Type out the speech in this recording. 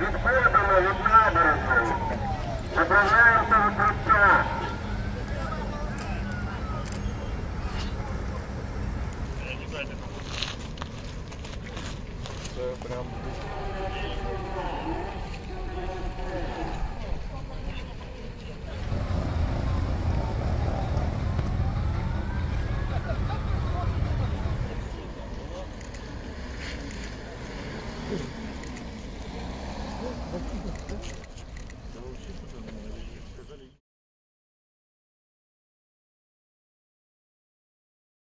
відбитими від набережної, ображаємося укриття. Це прям Thank you тут